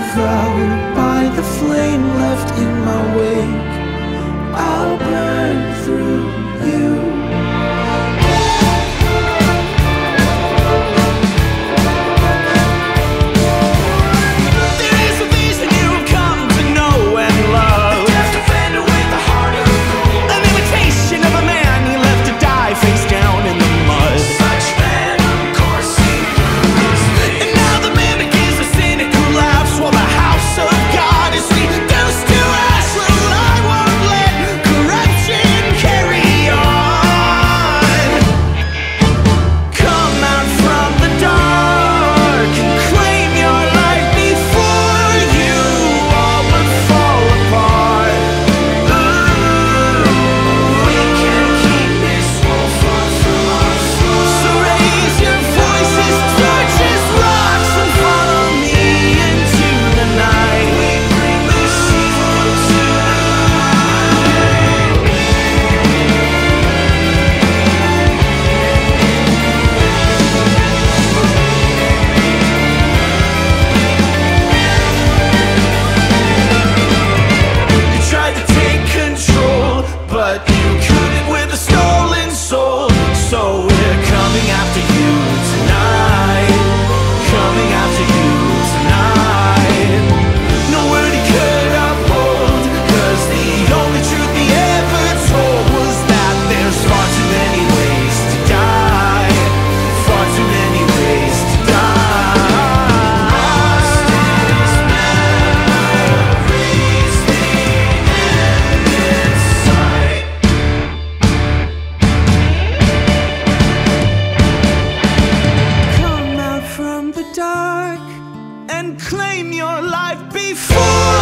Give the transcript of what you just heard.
devoured by the flame left in my wake. I'll burn through you. and claim your life before.